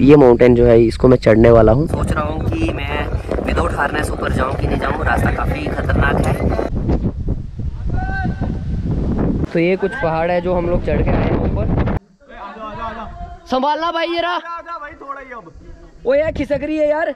ये माउंटेन जो है इसको मैं चढ़ने वाला हूँ। सोच रहा हूँ कि मैं विदाउट हार्नेस ऊपर जाऊँ कि नहीं जाऊँ रास्ता काफ़ी खतरनाक है। तो ये कुछ पहाड़ है जो हम लोग चढ़ के आए हैं ऊपर। संभालना भाई ये रहा भाई थोड़ा ही अब वो यार खिसक रही है यार।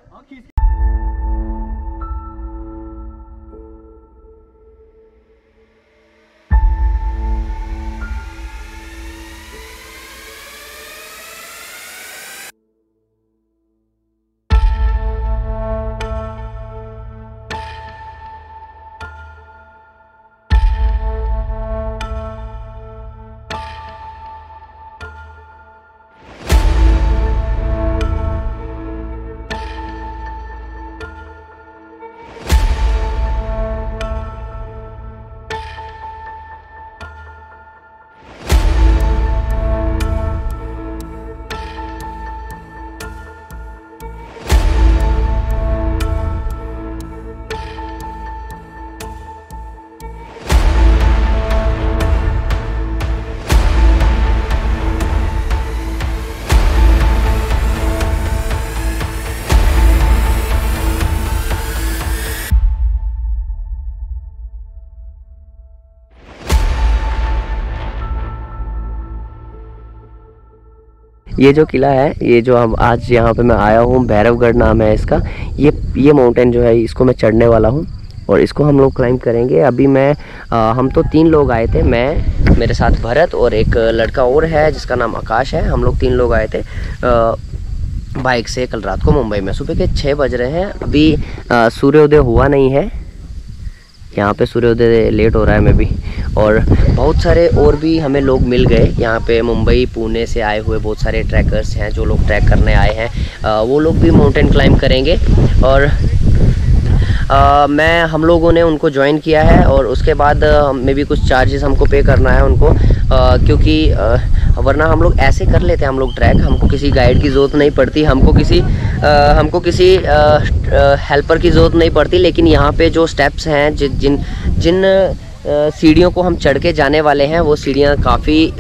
ये जो किला है ये जो हम आज यहाँ पे मैं आया हूँ भैरवगढ़ नाम है इसका ये ये माउंटेन जो है इसको मैं चढ़ने वाला हूँ और इसको हम लोग क्लाइंब करेंगे। अभी मैं आ, हम तो तीन लोग आए थे मैं मेरे साथ भरत और एक लड़का और है जिसका नाम आकाश है। हम लोग तीन लोग आए थे बाइक से कल रात को मुंबई में। सुबह के छः बज रहे हैं अभी सूर्योदय हुआ नहीं है। यहाँ पे सूर्योदय लेट हो रहा है मैं भी और बहुत सारे और भी हमें लोग मिल गए. यहाँ पे मुंबई पुणे से आए हुए बहुत सारे ट्रैकर्स हैं जो लोग ट्रैक करने आए हैं. वो लोग भी माउंटेन क्लाइंब करेंगे. और आ, मैं हम लोगों ने उनको ज्वाइन किया है और उसके बाद मे भी कुछ चार्जेस हमको पे करना है उनको. क्योंकि वरना हम लोग ऐसे कर लेते हैं हम लोग ट्रैक हमको किसी गाइड की ज़रूरत नहीं पड़ती हमको किसी आ, हमको किसी हेल्पर की ज़रूरत नहीं पड़ती लेकिन यहाँ पे जो स्टेप्स हैं जिन जिन जिन सीढ़ियों को हम चढ़ के जाने वाले हैं वो सीढ़ियाँ काफ़ी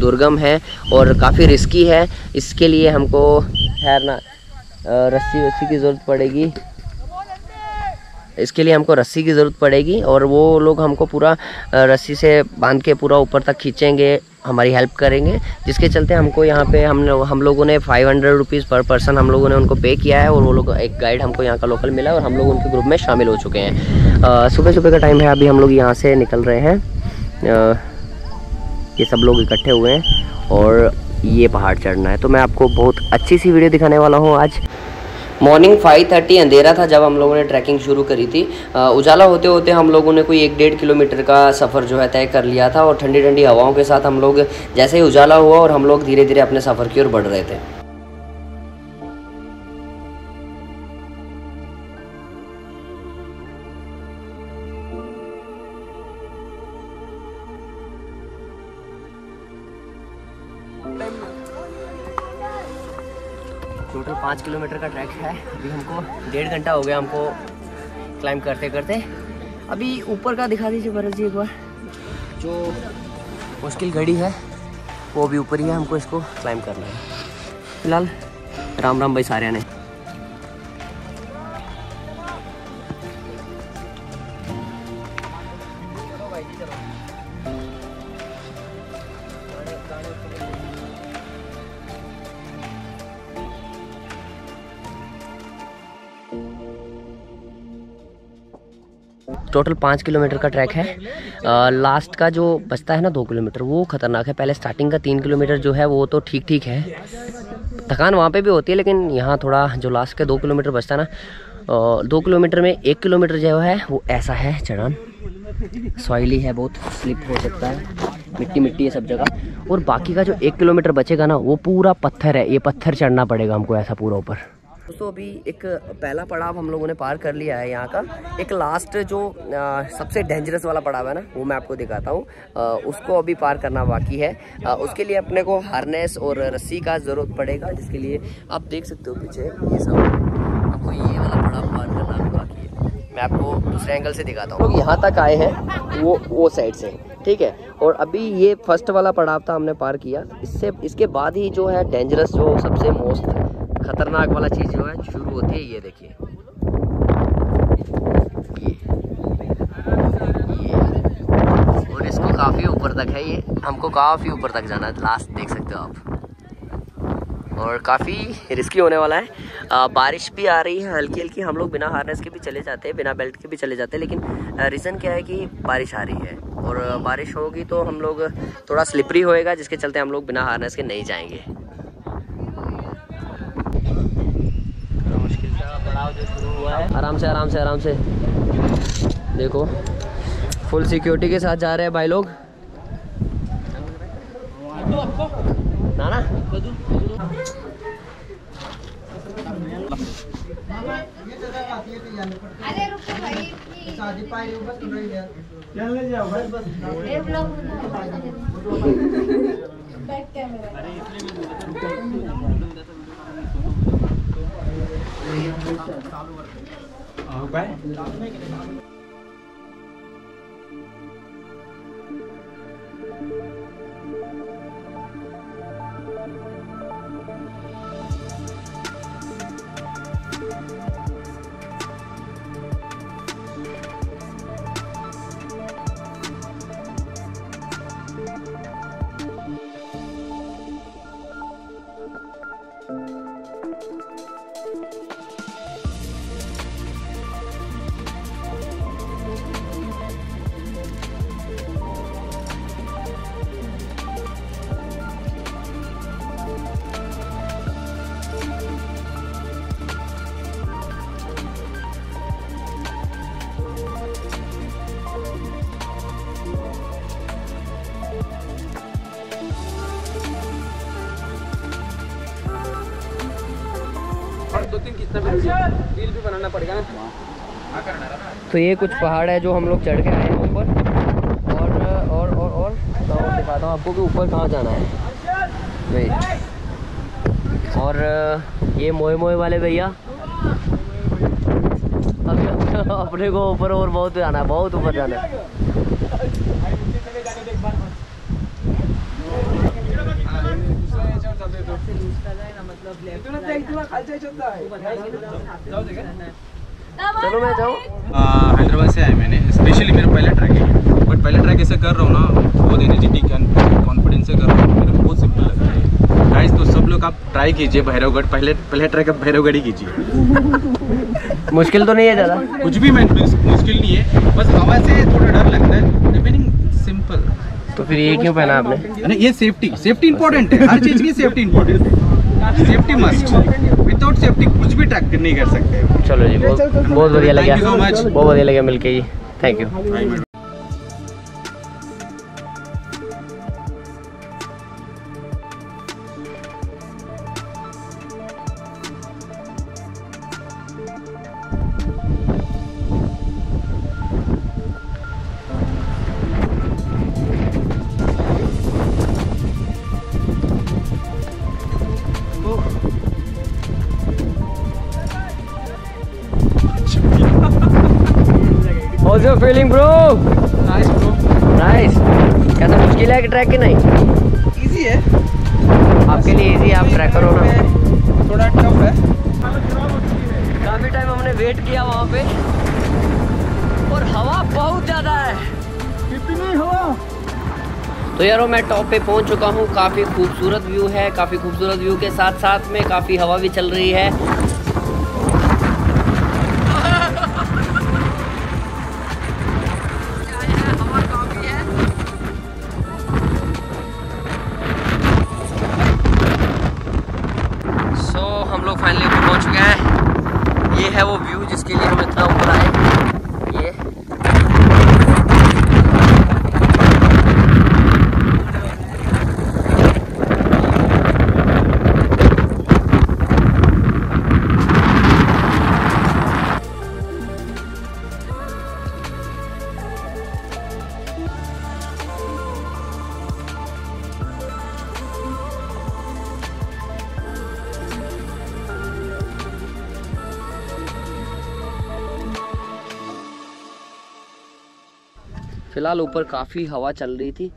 दुर्गम हैं और काफ़ी रिस्की है इसके लिए हमको ठहरना रस्सी वस्सी की ज़रूरत पड़ेगी। इसके लिए हमको रस्सी की ज़रूरत पड़ेगी और वो लोग हमको पूरा रस्सी से बाँध के पूरा ऊपर तक खींचेंगे हमारी हेल्प करेंगे जिसके चलते हमको यहाँ पे हम हम लोगों ने five hundred rupees per person हम लोगों ने उनको पे किया है और वो लोग एक गाइड हमको यहाँ का लोकल मिला और हम लोग उनके ग्रुप में शामिल हो चुके हैं। सुबह सुबह का टाइम है अभी हम लोग यहाँ से निकल रहे हैं। आ, ये सब लोग इकट्ठे हुए हैं और ये पहाड़ चढ़ना है। तो मैं आपको बहुत अच्छी सी वीडियो दिखाने वाला हूँ आज। मॉर्निंग फाइव थर्टी अंधेरा था जब हम लोगों ने ट्रैकिंग शुरू करी थी। उजाला होते होते हम लोगों ने कोई एक डेढ़ किलोमीटर का सफ़र जो है तय कर लिया था और ठंडी ठंडी हवाओं के साथ हम लोग जैसे ही उजाला हुआ और हम लोग धीरे धीरे अपने सफ़र की ओर बढ़ रहे थे। टोटल पाँच किलोमीटर का ट्रैक है। अभी हमको डेढ़ घंटा हो गया हमको क्लाइंब करते करते। अभी ऊपर का दिखा दीजिए भरत जी एक बार। जो मुश्किल घड़ी है, वो अभी ऊपर ही है, हमको इसको क्लाइंब करना है। फ़िलहाल राम राम भाई सारे ने टोटल पाँच किलोमीटर का ट्रैक है। आ, लास्ट का जो बचता है ना दो किलोमीटर वो खतरनाक है। पहले स्टार्टिंग का तीन किलोमीटर जो है वो तो ठीक ठीक है। थकान वहाँ पे भी होती है लेकिन यहाँ थोड़ा जो लास्ट का दो किलोमीटर बचता है ना दो किलोमीटर में एक किलोमीटर जो है वो ऐसा है चढ़ान। सॉइली है बहुत स्लिप हो सकता है। मिट्टी मिट्टी है सब जगह। और बाकी का जो एक किलोमीटर बचेगा ना वो पूरा पत्थर है। ये पत्थर चढ़ना पड़ेगा हमको ऐसा पूरा ऊपर। दोस्तों अभी एक पहला पड़ाव हम लोगों ने पार कर लिया है यहाँ का। एक लास्ट जो आ, सबसे डेंजरस वाला पड़ाव है ना वो मैं आपको दिखाता हूँ। उसको अभी पार करना बाकी है। आ, उसके लिए अपने को हार्नेस और रस्सी का ज़रूरत पड़ेगा जिसके लिए आप देख सकते हो पीछे ये सब। आपको ये वाला पड़ाव पार करना बाकी है। मैं आपको दूसरे एंगल से दिखाता हूँ। यहाँ तक आए हैं वो वो साइड से ठीक है? और अभी ये फ़र्स्ट वाला पड़ाव था हमने पार किया। इससे इसके बाद ही जो है डेंजरस जो सबसे मोस्ट खतरनाक वाला चीज़ जो है शुरू होती है ये देखिए। ये। ये। और इसको काफ़ी ऊपर तक है ये। हमको काफ़ी ऊपर तक जाना है। लास्ट देख सकते हो आप। और काफ़ी रिस्की होने वाला है। आ, बारिश भी आ रही है। हल्की हल्की हम लोग बिना हार्नेस के भी चले जाते हैं बिना बेल्ट के भी चले जाते हैं। लेकिन रीज़न क्या है कि बारिश आ रही है। और बारिश होगी तो हम लोग थोड़ा स्लिपरी होएगा जिसके चलते हम लोग बिना हार्नेस के नहीं जाएँगे मुश्किल सा शुरू हुआ है आराम से आराम से आराम से। देखो फुल सिक्योरिटी के साथ जा रहे हैं भाई लोग। ना ना कैमरा तो ये कुछ पहाड़ है जो हम लोग चढ़ के आए हैं ऊपर। और और और और तो दिखाता हूँ आपको कि ऊपर कहाँ जाना है। वेट और ये मोए मोए वाले भैया। अपने को ऊपर और बहुत जाना है बहुत ऊपर जाना है। चलो मैं जाऊँ। हैदराबाद से आए मैंने। स्पेशली मेरा पहला ट्रैक है। बट पहला ट्रैक ऐसे कर रहा हूँ ना बहुत एनर्जेटिक कॉन्फिडेंस से कर रहा हूँ। मेरे को बहुत सिंपल लग रहा है। गाइस तो सब लोग आप ट्राई कीजिए भैरवगढ़। पहले पहले ट्रैक आप भैरवगढ़ ही कीजिए। मुश्किल तो नहीं है ज़्यादा। कुछ भी मैं मुश्किल नहीं है। बस हवा से थोड़ा डर लगता है। रिमेनिंग सिंपल तो फिर ये क्यों पहना आपने? अरे ये सेफ्टी सेफ्टी इंपॉर्टेंट है। हर चीज़ की सेफ्टी इंपॉर्टेंट है। सेफ्टी मस्ट विदाउट सेफ्टी कुछ भी ट्रैक नहीं कर सकते। चलो जी बहुत बहुत बढ़िया लगा बहुत बढ़िया लगा मिलके जी। Thank you Your feeling, bro? Nice bro Nice. कैसा मुश्किल है कि ट्रैक की नहीं? इजी है. आपके लिए इजी आप ट्रैकर हो ना? थोड़ा टफ है. काफ़ी टाइम हमने वेट किया वहाँ पे। और हवा बहुत ज़्यादा है। कितनी हवा? तो यारो मैं टॉप पे पहुँच चुका हूँ। काफ़ी खूबसूरत व्यू है काफ़ी खूबसूरत व्यू के साथ साथ में काफ़ी हवा भी चल रही है। हैं वो व्यू जिसके लिए हम इतना ऊपर आए फ़िलहाल ऊपर काफ़ी हवा चल रही थी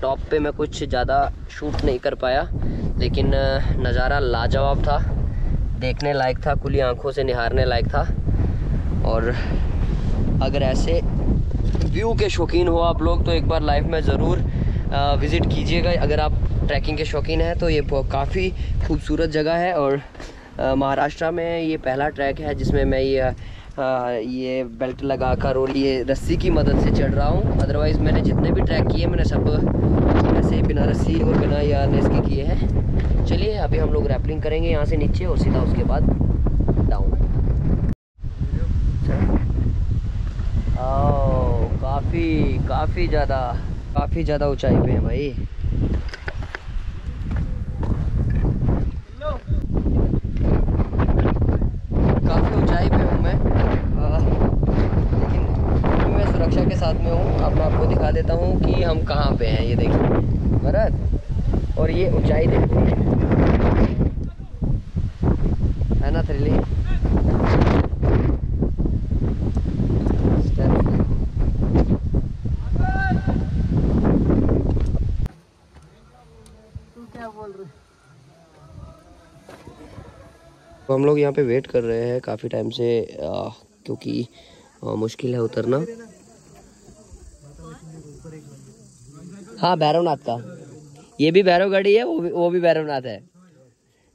टॉप पे मैं कुछ ज़्यादा शूट नहीं कर पाया, लेकिन नज़ारा लाजवाब था, देखने लायक था, खुली आँखों से निहारने लायक था, और अगर ऐसे व्यू के शौकीन हो आप लोग तो एक बार लाइफ में ज़रूर विज़िट कीजिएगा, अगर आप ट्रैकिंग के शौकीन हैं तो ये काफ़ी खूबसूरत जगह है, और महाराष्ट्र में ये पहला ट्रैक है, जिसमें मैं ये ये बेल्ट लगाकर और ये रस्सी की मदद से चढ़ रहा हूँ। अदरवाइज़ मैंने जितने भी ट्रैक किए, मैंने सब ऐसे बिना रस्सी और बिना यारनेस के किए हैं। चलिए, अभी हम लोग रैपलिंग करेंगे यहाँ से नीचे और सीधा उसके बाद डाउन काफ़ी काफ़ी ज़्यादा काफ़ी ज़्यादा ऊंचाई पे है भाई काफ़ी ऊंचाई पे हूँ मैं आ, लेकिन मैं सुरक्षा के साथ में हूँ अब मैं आपको दिखा देता हूँ कि हम कहाँ पे हैं ये देखिए। भरत और ये ऊंचाई देखिए है। ना थ्रिलिंग तो हम लोग यहाँ पे वेट कर रहे हैं काफ़ी टाइम से आ, क्योंकि आ, मुश्किल है उतरना। हाँ भैरवनाथ का। ये भी भैरवगढ़ ही है, वो भी वो भी भैरवनाथ है।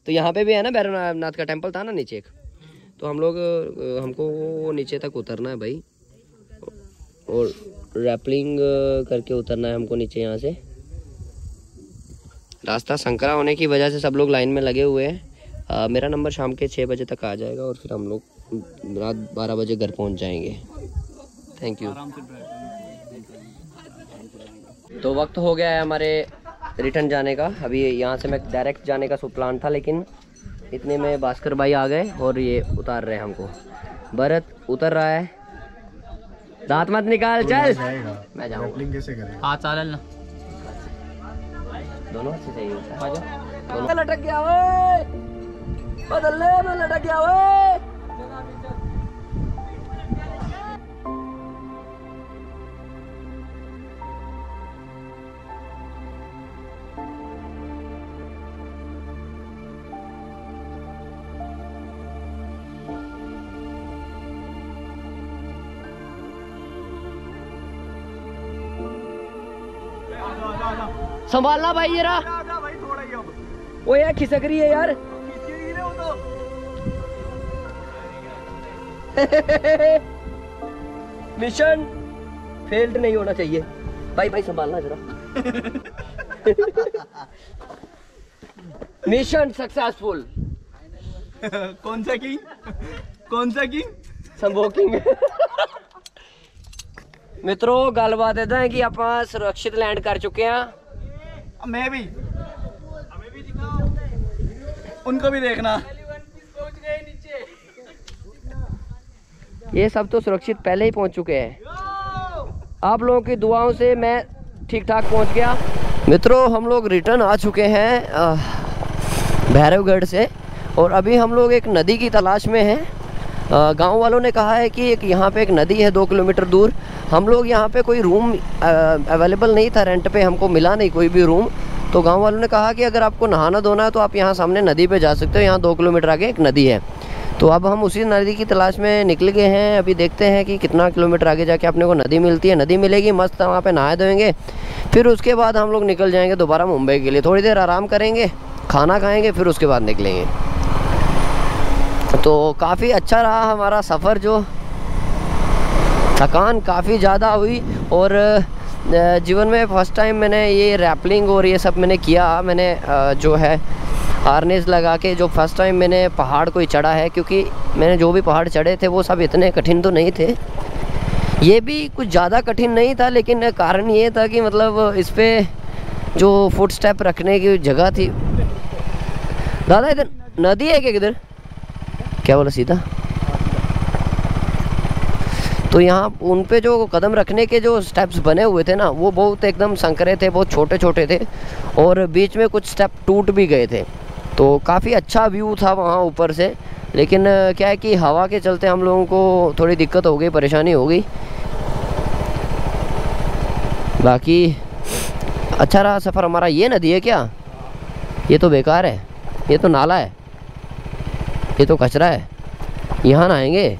तो यहाँ पे भी है ना भैरवनाथ का टेंपल था ना नीचे एक? तो हम लोग हमको नीचे तक उतरना है भाई। और रैपलिंग करके उतरना है हमको नीचे यहाँ से। रास्ता संकरा होने की वजह से सब लोग लाइन में लगे हुए हैं। मेरा नंबर शाम के छः बजे तक आ जाएगा और फिर हम लोग रात बारह बजे घर पहुँच जाएँगे। थैंक यू तो वक्त हो गया है हमारे रिटर्न जाने का। अभी यहाँ से मैं डायरेक्ट जाने का सब प्लान था लेकिन इतने में भास्कर भाई आ गए और ये उतार रहे हैं हमको। भरत उतर रहा है। दांत मत निकाल चल। मैं जाऊँ। कैसे करें हाँ चालेल ना। दोनों से चाहिए दोनों लटक गया ओए! बदलने में लटक गया ओए! संभालना भाई जरा वो यार खिसक रही है यार मिशन फेल्ड नहीं होना चाहिए भाई भाई संभालना जरा मिशन सक्सेसफुल कौन सा की कौन सा की ਸੰਭੋਕਿੰਗ ਮਿੱਤਰੋ ਗੱਲਬਾਤ ਇਦਾਂ ਹੈ ਕਿ ਆਪਾਂ ਸੁਰੱਖਿਅਤ ਲੈਂਡ ਕਰ ਚੁੱਕੇ ਆ मैं भी। उनको भी देखना। ये सब तो सुरक्षित पहले ही पहुँच चुके हैं। आप लोगों की दुआओं से मैं ठीक ठाक पहुँच गया। मित्रों, हम लोग रिटर्न आ चुके हैं भैरवगढ़ से। और अभी हम लोग एक नदी की तलाश में हैं। गाँव वालों ने कहा है कि एक यहाँ पे एक नदी है दो किलोमीटर दूर। हम लोग यहाँ पे कोई रूम अवेलेबल नहीं था रेंट पे हमको मिला नहीं कोई भी रूम तो गाँव वालों ने कहा कि अगर आपको नहाना धोना है तो आप यहाँ सामने नदी पे जा सकते हो, यहाँ दो किलोमीटर आगे एक नदी है। तो अब हम उसी नदी की तलाश में निकल गए हैं। अभी देखते हैं कि कितना किलोमीटर आगे जाके अपने को नदी मिलती है। नदी मिलेगी, मस्त वहाँ पे नहाए धोएँगे। फिर उसके बाद हम लोग निकल जाएँगे दोबारा मुंबई के लिए। थोड़ी देर आराम करेंगे, खाना खाएँगे, फिर उसके बाद निकलेंगे। तो काफ़ी अच्छा रहा हमारा सफ़र जो। थकान काफ़ी ज़्यादा हुई और जीवन में फ़र्स्ट टाइम मैंने ये रैपलिंग और ये सब मैंने किया। मैंने जो है हारनेस लगा के जो फ़र्स्ट टाइम मैंने पहाड़ को चढ़ा है, क्योंकि मैंने जो भी पहाड़ चढ़े थे, वो सब इतने कठिन तो नहीं थे। ये भी कुछ ज़्यादा कठिन नहीं था, लेकिन कारण ये था कि मतलब इस पर जो फुट स्टेप रखने की जगह थी। दादा, इधर नदी है क्या किधर? क्या बोला सीधा? तो यहाँ उन पे जो कदम रखने के जो स्टेप्स बने हुए थे ना, वो बहुत एकदम संकरे थे, बहुत छोटे छोटे थे और बीच में कुछ स्टेप टूट भी गए थे। तो काफ़ी अच्छा व्यू था वहाँ ऊपर से, लेकिन क्या है कि हवा के चलते हम लोगों को थोड़ी दिक्कत हो गई, परेशानी हो गई। बाकी अच्छा रहा सफ़र हमारा, ये नदी है क्या? ये तो बेकार है, ये तो नाला है। ये तो कचरा है। यहाँ ना आएँगे।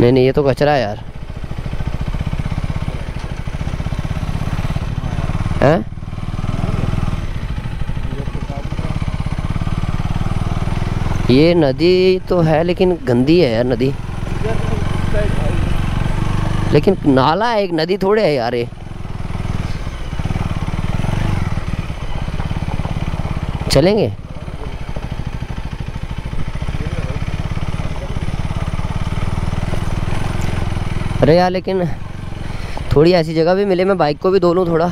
नहीं नहीं, ये तो कचरा है यार। हैं? ये नदी तो है, लेकिन गंदी है यार नदी। लेकिन नाला है, एक नदी थोड़े है यार ये। चलेंगे? अरे यार, लेकिन थोड़ी ऐसी जगह भी मिले। मैं बाइक को भी धो लूँ थोड़ा।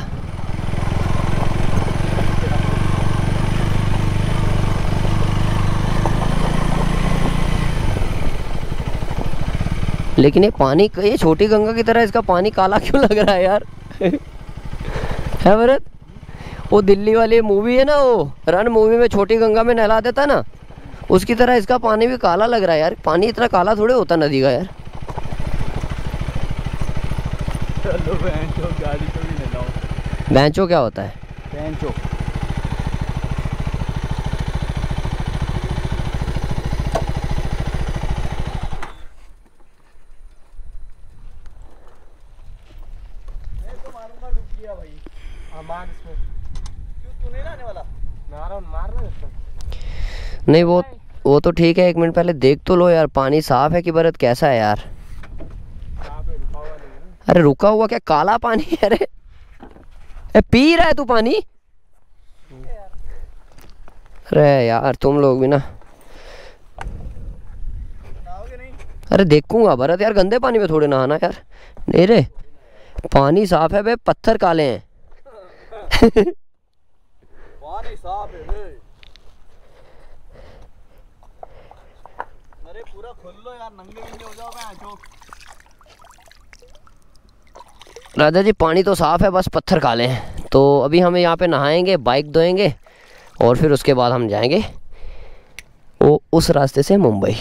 लेकिन ये पानी, ये छोटी गंगा की तरह इसका पानी काला क्यों लग रहा है यार? है भरत? वो दिल्ली वाली मूवी है ना वो रन मूवी में छोटी गंगा में नहला देता ना, उसकी तरह इसका पानी भी काला लग रहा है यार। पानी इतना काला थोड़े होता नदी का यार। चलो बेंचो गाड़ी को भी ले जाओ बेंचो क्या होता है? बेंचो। नहीं वो वो तो ठीक है एक मिनट पहले देख तो लो यार पानी साफ़ है कि बरत? कैसा है यार? अरे रुका हुआ क्या? काला पानी है अरे। ए, पी रहा है तू पानी? अरे यार तुम लोग भी ना। अरे देखूँगा भरत यार गंदे पानी में थोड़े नहाना यार। नहीं रे पानी साफ़ है बे पत्थर काले हैं। पानी साफ़ है बे। अरे पूरा खोल लो यार नंगे हो जाओ बेंचो राजा जी, पानी तो साफ़ है, बस पत्थर काले हैं। तो अभी हम यहाँ पे नहाएँगे, बाइक धोएँगे और फिर उसके बाद हम जाएँगे वो उस रास्ते से मुंबई।